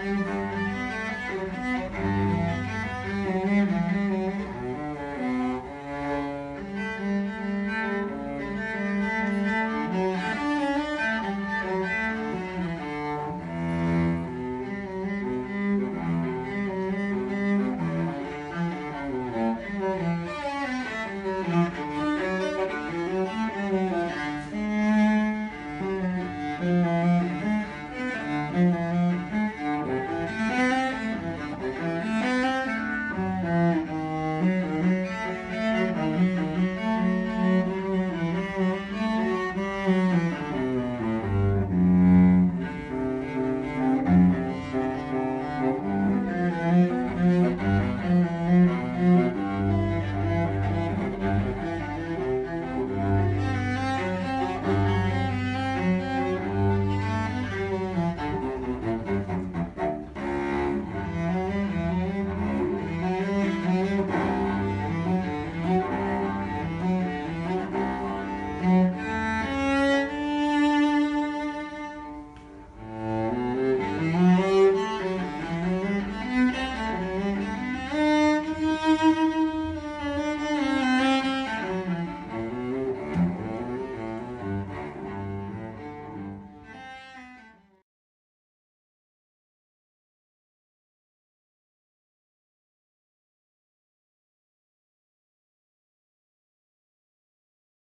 Música